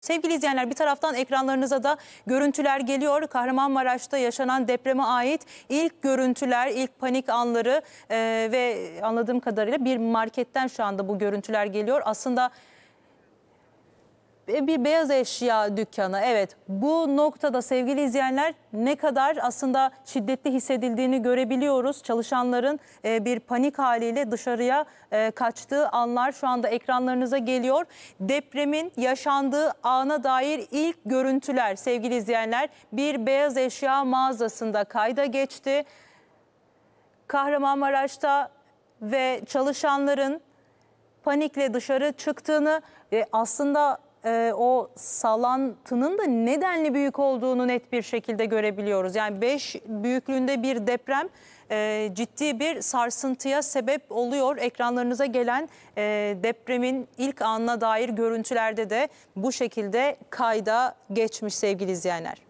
Sevgili izleyenler bir taraftan ekranlarınıza da görüntüler geliyor. Kahramanmaraş'ta yaşanan depreme ait ilk görüntüler, ilk panik anları e, ve anladığım kadarıyla bir marketten şu anda bu görüntüler geliyor. Aslında bir beyaz eşya dükkanı. Evet bu noktada sevgili izleyenler ne kadar aslında şiddetli hissedildiğini görebiliyoruz. Çalışanların e, bir panik haliyle dışarıya e, kaçtığı anlar şu anda ekranlarınıza geliyor. Depremin yaşandığı ana dair ilk görüntüler sevgili izleyenler bir beyaz eşya mağazasında kayda geçti. Kahramanmaraş'ta ve çalışanların panikle dışarı çıktığını ve aslında e, o sallantının da nedenli büyük olduğunu net bir şekilde görebiliyoruz. Yani 5 büyüklüğünde bir deprem e, ciddi bir sarsıntıya sebep oluyor. Ekranlarınıza gelen e, depremin ilk anına dair görüntülerde de bu şekilde kayda geçmiş sevgili izleyenler.